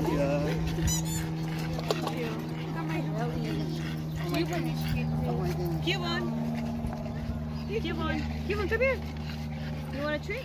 Give one. Give one. Give one. Give one. Come here. You want a treat?